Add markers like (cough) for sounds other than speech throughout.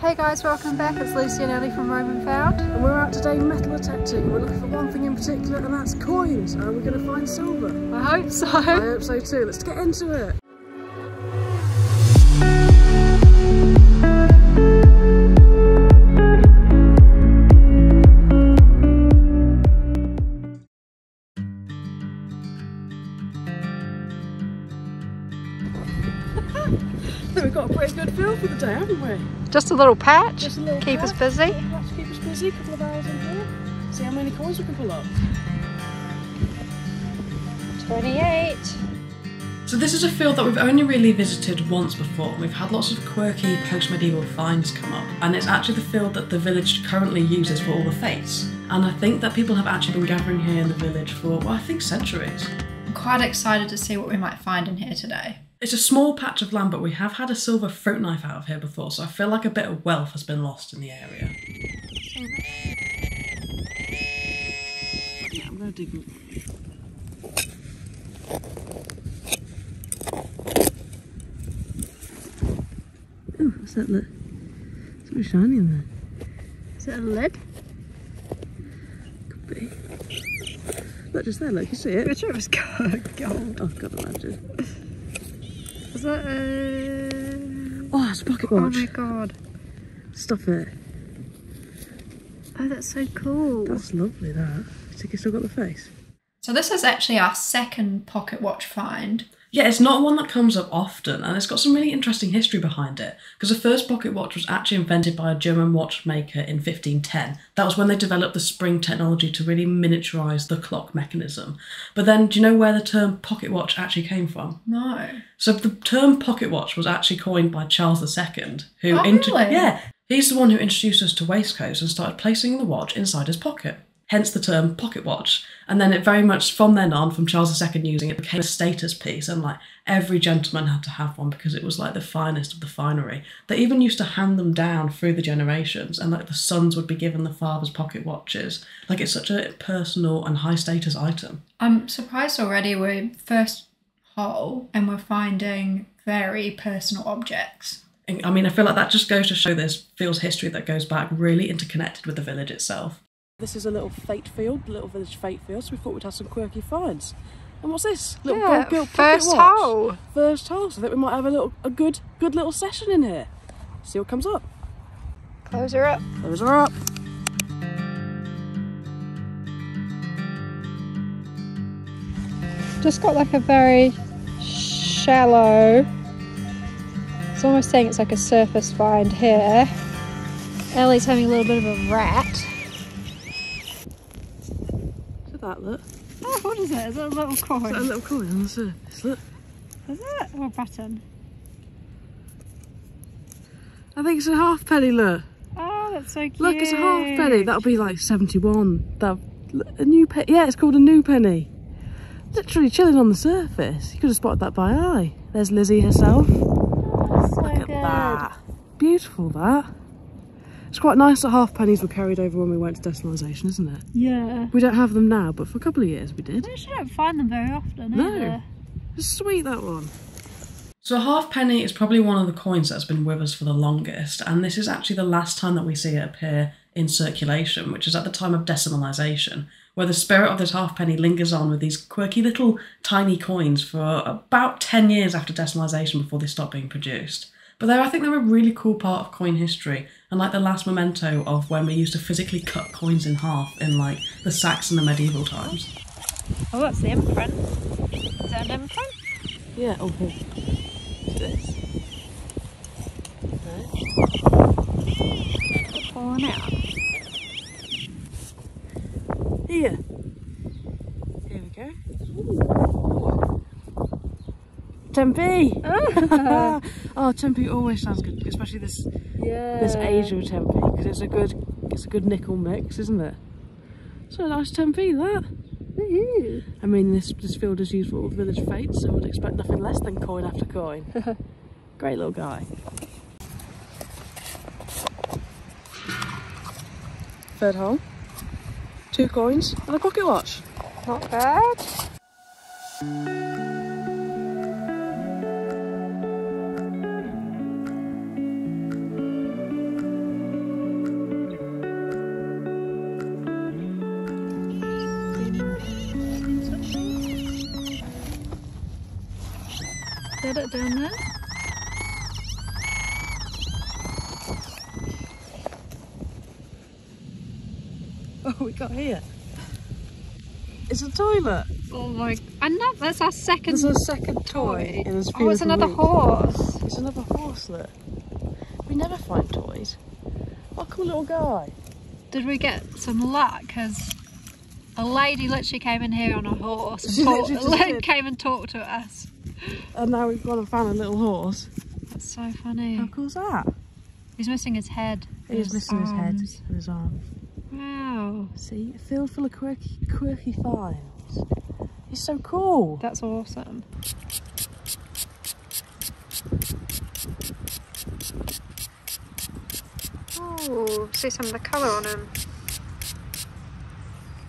Hey guys, welcome back. It's Lucy and Ellie from Roman Found. And we're out today metal detecting. We're looking for one thing in particular and that's coins. Are we going to find silver? I hope so. I hope so too. Let's get into it. Just a little patch. Just a little keep patch. us busy. Keep us busy. A couple of hours in here. See how many coins we can pull up. 28. So this is a field that we've only really visited once before. We've had lots of quirky post-medieval finds come up, and it's actually the field that the village currently uses for all the fetes. And I think that people have actually been gathering here in the village for, well, I think centuries. I'm quite excited to see what we might find in here today. It's a small patch of land, but we have had a silver fruit knife out of here before, so I feel like a bit of wealth has been lost in the area. Yeah, I'm going to dig. Ooh, what's that look? Something shiny in there. Is that a lid? Could be. Look, just there, look, you see it? Which it was (laughs) gold. Oh, God, imagine. Is that a... Oh, it's a pocket Oh my god. Stop it. Oh, that's so cool. That's lovely, that. You think it's still got the face? So this is actually our second pocket watch find. Yeah, it's not one that comes up often, and it's got some really interesting history behind it. Because the first pocket watch was actually invented by a German watchmaker in 1510. That was when they developed the spring technology to really miniaturise the clock mechanism. But then, do you know where the term pocket watch actually came from? No. So the term pocket watch was actually coined by Charles II, who Oh, really? yeah, he's the one who introduced us to waistcoats and started placing the watch inside his pocket. Hence the term pocket watch. And then it very much from then on, from Charles II using it, became a status piece, and like every gentleman had to have one because it was like the finest of the finery. They even used to hand them down through the generations, and like the sons would be given the father's pocket watches. Like it's such a personal and high status item. I'm surprised already we're first hole and we're finding very personal objects. I mean, I feel like that just goes to show this feels history that goes back really interconnected with the village itself. This is a little fete field, a little village fete field, so we thought we'd have some quirky finds. And what's this? Little Yeah, gold gilt first watch. hole. First hole. So I think we might have a little, a good, good little session in here. See what comes up. Close her up. Close her up. Just got like a very shallow. It's almost saying it's like a surface find here. Ellie's having a little bit of a rat. That, look. Oh, what is it? Is it a little coin? Is a little coin on the surface? Look. Is it? Or a button? I think it's a halfpenny, look. Oh, that's so cute. Look, it's a halfpenny. That'll be like 71. That A new penny. Yeah, it's called a new penny. Literally chilling on the surface. You could have spotted that by eye. There's Lizzie herself. Oh, so Look at good. that. Beautiful, that. It's quite nice that half pennies were carried over when we went to decimalisation, isn't it? Yeah. We don't have them now, but for a couple of years we did. I actually don't find them very often No. either. It's sweet, that one. So a halfpenny is probably one of the coins that's been with us for the longest, and this is actually the last time that we see it appear in circulation, which is at the time of decimalisation, where the spirit of this halfpenny lingers on with these quirky little tiny coins for about 10 years after decimalisation before they stop being produced. But they're, I think they're a really cool part of coin history, and like the last memento of when we used to physically cut coins in half in like the Saxon and medieval times. Oh, that's the imprint. Is that an imprint? Yeah, oh, here. This. Falling out. Here. Here we go. Tempe! (laughs) (laughs) oh, Tempe always sounds good, especially this Yeah. this age of Tempe, because it's a good it's a good nickel mix, isn't it? So nice Tempe, that. I mean, this this field is used for all the village fetes, so I would expect nothing less than coin after coin. (laughs) Great little guy. Third hole. Two coins and a pocket watch. Not bad. My! Another. That's our second There's a second toy. toy Oh, it's another week. horse. It's another horselet. We never find toys. What a cool little guy. Did we get some luck? Because a lady literally came in here on a horse and She talked, literally just came and talked to us. And now we've gone and found a little horse. That's so funny. How cool's that? He's missing his head. He is missing his head and his arms. Wow, See, filled full of quirky, quirky finds. He's so cool. that's awesome. Oh, see some of the colour on him.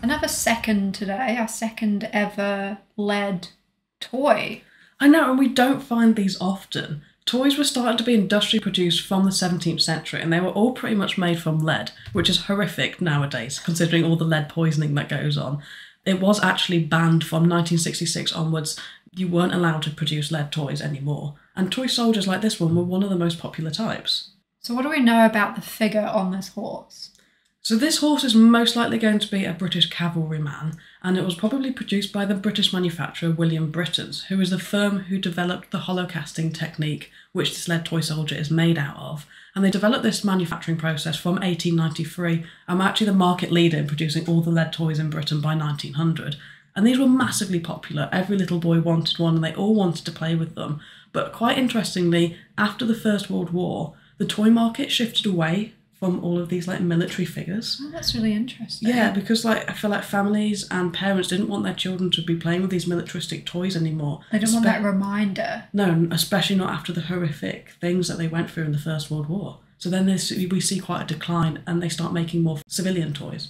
Another second today, our second ever lead toy. I know, and we don't find these often. Toys were starting to be industrially produced from the 17th century, and they were all pretty much made from lead, which is horrific nowadays, considering all the lead poisoning that goes on. It was actually banned from 1966 onwards. You weren't allowed to produce lead toys anymore, and toy soldiers like this one were one of the most popular types. So, what do we know about the figure on this horse? So this horse is most likely going to be a British cavalryman, and it was probably produced by the British manufacturer William Britains, who is the firm who developed the hollow casting technique which this lead toy soldier is made out of. And they developed this manufacturing process from 1893 and were actually the market leader in producing all the lead toys in Britain by 1900. And these were massively popular. Every little boy wanted one and they all wanted to play with them. But quite interestingly, after the First World War, the toy market shifted away from all of these like military figures. Oh, that's really interesting. Yeah, because like I feel like families and parents didn't want their children to be playing with these militaristic toys anymore. They don't want that reminder. No, especially not after the horrific things that they went through in the First World War. So then there's, we see quite a decline, and they start making more civilian toys.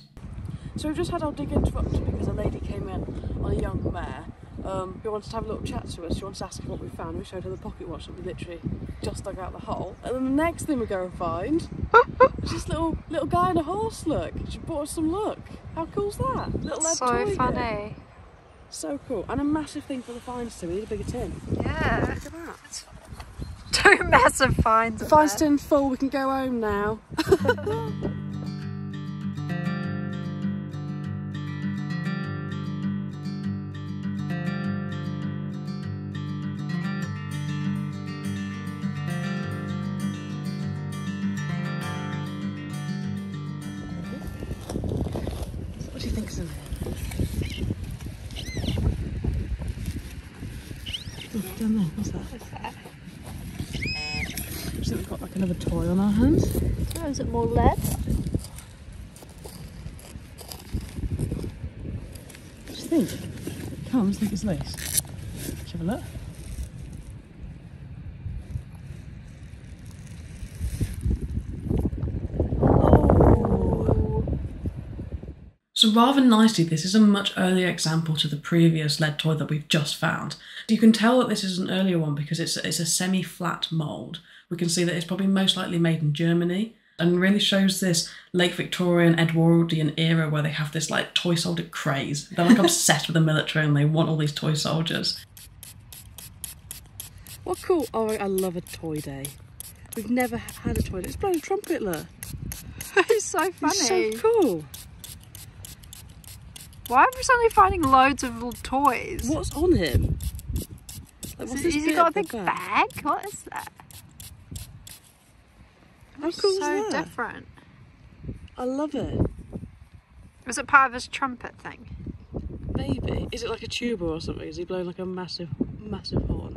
So we've just had our dig interrupted because a lady came in on a young mare um, who wanted to have a little chat to us. She wanted to ask us what we found. We showed her the pocket watch that we literally just dug out the hole. And then the next thing we go and find (laughs) is this little little guy in a horse look. She brought us some luck. How cool's that? Little lead so funny. So cool. And a massive thing for the finds too. We need a bigger tin. Yeah. Look at that. Two massive finds. The there. tin full. We can go home now. (laughs) Oh, is it more lead? What do you think? Come on, let's think it's this. Let's have a look. Oh, So rather nicely, this is a much earlier example to the previous lead toy that we've just found. You can tell that this is an earlier one because it's it's a semi-flat mould. We can see that it's probably most likely made in Germany and really shows this late Victorian Edwardian era where they have this like toy soldier craze. They're like (laughs) obsessed with the military and they want all these toy soldiers. what cool! Oh, I love a toy day. We've never had a toy day. It's blowing a trumpet, look. (laughs) It's so funny. It's so cool. Why are we suddenly finding loads of little toys? What's on him? Like, Is what's it- this has he got a big back? bag? What is that? How cool so different. I love it. Was it part of his trumpet thing? Maybe. Is it like a tuba or something? Is he blowing like a massive, massive horn?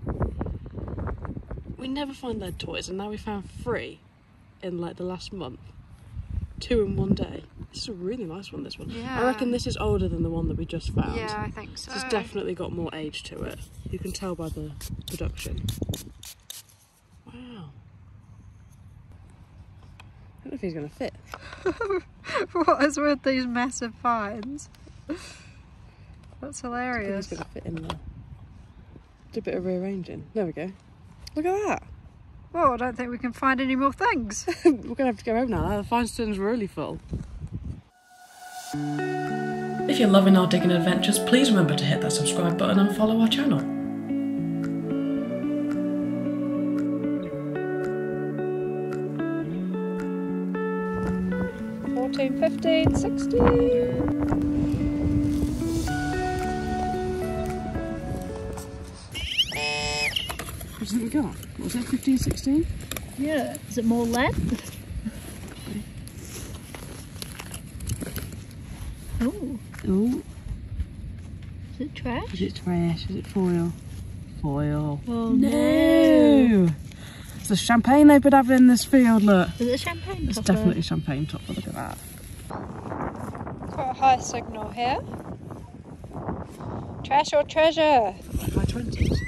We never find lead toys, and now we found three in like the last month. Two in one day. This is a really nice one, this one. Yeah. I reckon this is older than the one that we just found. Yeah, I think so. This has definitely got more age to it. You can tell by the production. Wow. I don't know if he's going to fit. (laughs) what is with these massive finds? That's I think hilarious. he's going to fit in there. Do a bit of rearranging. There we go. Look at that. Well, I don't think we can find any more things. (laughs) We're going to have to go home now. The fine stone's really full. If you're loving our digging adventures, please remember to hit that subscribe button and follow our channel. 14, 15, 16. What do we got? What was it, 15, 16? Yeah. Is it more lead? (laughs) Oh, Oh, is it trash? is it trash? Is it foil? Foil. Oh No! It's the champagne they've been having in this field, look. Is it champagne? It's topper? definitely champagne topper, look at that. Quite a high signal here. Trash or treasure? High 20s.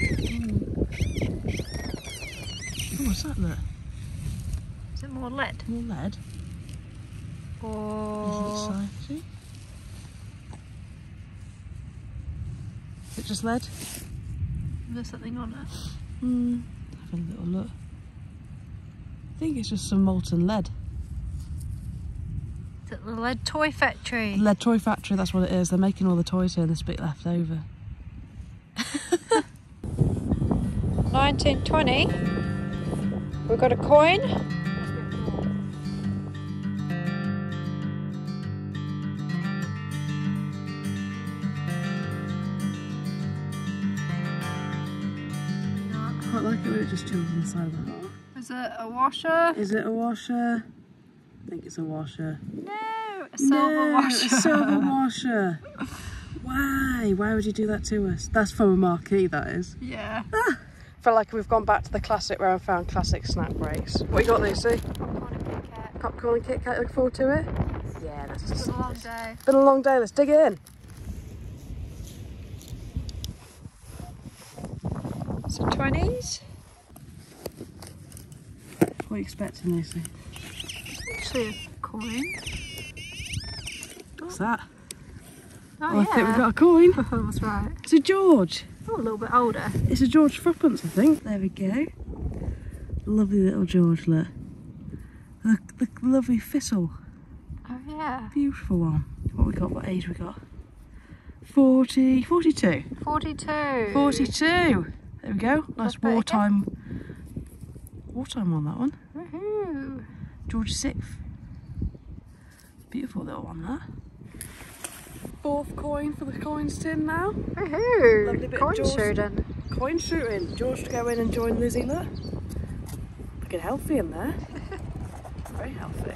Oh, what's that, look? Is it more lead? More lead. Or Is it See? Is it just lead? is there something on it? Hmm. Have a little look. I think it's just some molten lead. Is it the lead toy factory? Lead toy factory, that's what it is. They're making all the toys here and this bit left over. (laughs) 1920. We've got a coin. I quite like it when it just chills inside the side of the heart. Is it a washer? Is it a washer? I think it's a washer. No, a silver no, washer. A silver washer. Why? Why would you do that to us? That's from a marquee, that is. Yeah. Ah. feel like we've gone back to the classic where I found classic snack breaks. What you got, Lucy? Popcorn and Kit Kat. Popcorn and Kit Kat. Look forward to it. Yeah, that's It's a long day. been a long day. Let's dig in. So 20s. What are you expecting, Lucy? Actually a coin. What's that? Oh, Oh, I think we've got a coin. (laughs) That's right. It's a George. Oh, a little bit older. It's a George Threepence, I think. There we go. Lovely little George, look. The, the lovely thistle. Oh yeah. Beautiful one. What we got? What age we got? 40, 42. 42. 42. There we go. Nice wartime. Wartime on that one. Woohoo. George VI. Beautiful little one, there. Fourth coin for the coins tin now. Woohoo. Lovely bit of Coin Jaws. shooting. Coin shooting. George to go in and join Lizzie, look. Looking healthy in there. (laughs) Very healthy.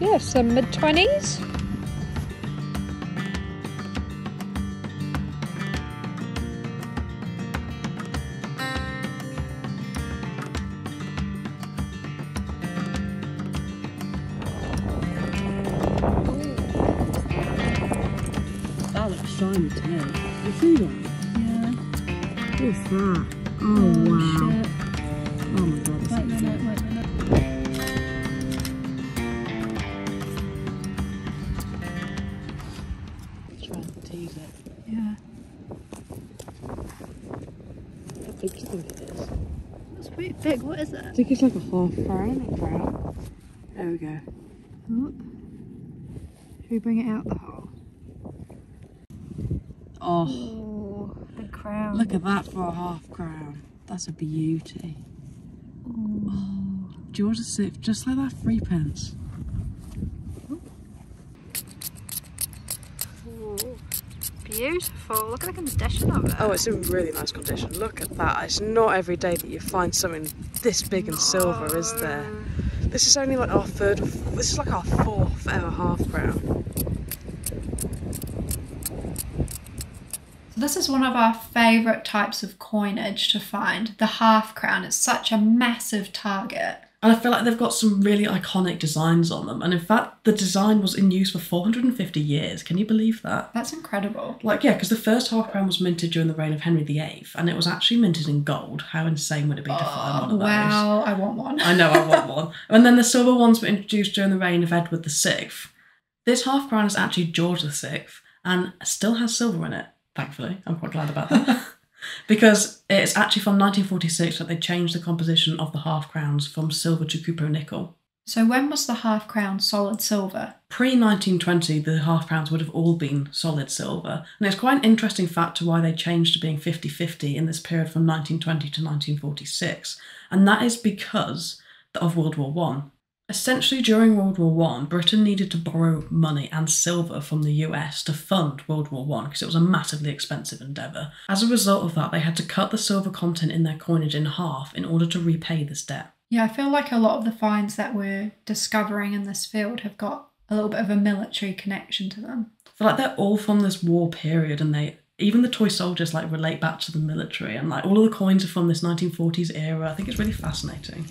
Yeah, some mid see that? Yeah. What's that? Oh, wow. Oh my god. Wait a minute, wait a minute. Trying to tease it. Yeah. How big do you think it is? That's pretty big. What is it? I think it's like a half crown. There we go. Should we bring it out? Oh, Oh, the crown. look at that for a half crown. That's a beauty. Oh, George the Sixth, just like that, three pence. Ooh, Beautiful. Look at the condition of it. Oh, it's in really nice condition. Look at that. It's not every day that you find something this big and silver, is there? This is only like our third, this is like our fourth ever half crown. This is one of our favourite types of coinage to find. The half crown is such a massive target. And I feel like they've got some really iconic designs on them. And in fact, the design was in use for 450 years. Can you believe that? That's incredible. Like, yeah, because the first half crown was minted during the reign of Henry VIII, and it was actually minted in gold. How insane would it be to find oh, one of those? Wow, I want one. I know, I want one. (laughs) And then the silver ones were introduced during the reign of Edward VI. This half crown is actually George VI and still has silver in it, thankfully. I'm quite glad about that. (laughs) because it's actually from 1946 that they changed the composition of the half crowns from silver to cupro nickel. So when was the half crown solid silver? Pre 1920, the half crowns would have all been solid silver, and it's quite an interesting fact to why they changed to being 50 50 in this period from 1920 to 1946, and that is because of World War One. Essentially, during World War One, Britain needed to borrow money and silver from the US to fund World War One because it was a massively expensive endeavour. As a result of that, they had to cut the silver content in their coinage in half in order to repay this debt. Yeah, I feel like a lot of the finds that we're discovering in this field have got a little bit of a military connection to them. I feel like they're all from this war period and they even the toy soldiers like relate back to the military and like all of the coins are from this 1940s era. I think it's really fascinating.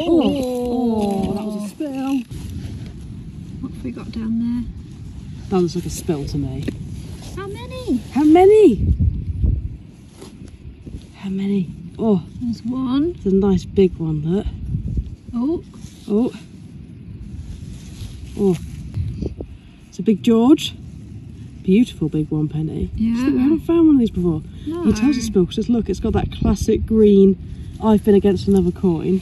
Oh, that was a spill. What have we got down there? That looks like a spill to me. How many? How many? How many? Oh, There's one. it's a nice big one, look. Oh, Oh. Oh. It's a big George. Beautiful big one penny. Yeah. We haven't found one of these before. no. You can tell a spill because look, it's got that classic green I've been against another coin.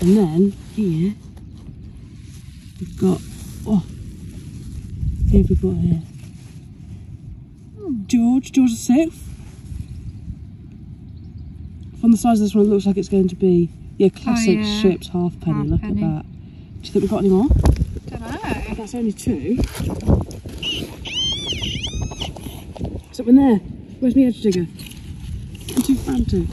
And then here we've got oh who have we got here? George, George the Sixth. From the size of this one, it looks like it's going to be yeah, classic oh, yeah. ships half penny. Half Look penny. at that. Do you think we've got any more? Don't know. That's only two. What's up in there? Where's my edge digger? I'm too frantic.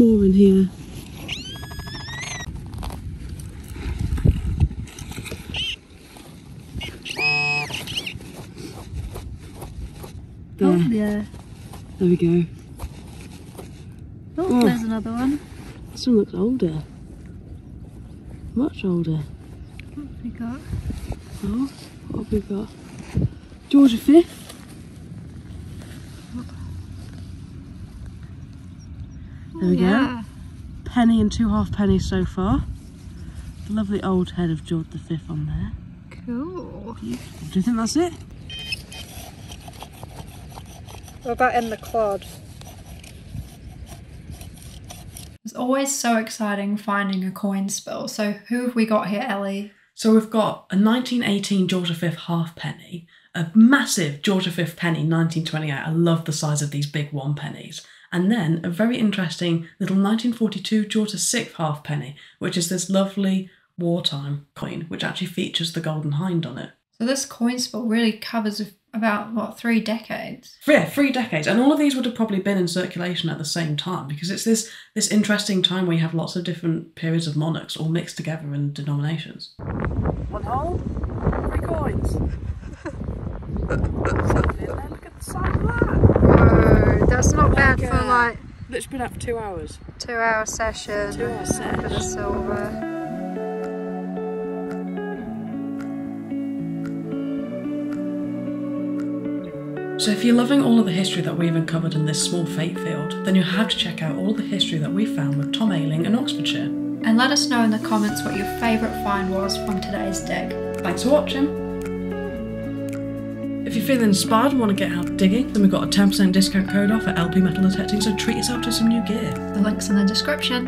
More in here. Oh, there, Oh, yeah. there we go. Oh, Oh. there's another one. This one looks older. Much older. What have we got? Oh, what have we got? Georgia V. There we go. Penny and two half pennies so far. The lovely old head of George V on there. Cool. Do you think that's it? What about in the quad? It's always so exciting finding a coin spill. So who have we got here, Ellie? So we've got a 1918 George V halfpenny, a massive George V penny 1928. I love the size of these big one pennies. And then a very interesting little 1942 George VI halfpenny, which is this lovely wartime coin, which actually features the golden hind on it. So this coin spot really covers about what three decades. Yeah, three decades, and all of these would have probably been in circulation at the same time because it's this this interesting time where you have lots of different periods of monarchs all mixed together in denominations. One hole, three coins. Something (laughs) there, look at the size of that. Whoa, that's not bad for Okay. Like It's been up for two hours. two hour session. Two hour For the silver. So if you're loving all of the history that we've uncovered in this small fete field, then you have to check out all the history that we found with Tom Ailing in Oxfordshire. And let us know in the comments what your favourite find was from today's dig. Thanks for watching. If you're feeling inspired and want to get out digging, then we've got a 10% discount code off at LP Metal Detecting, so treat yourself to some new gear. The link's in the description.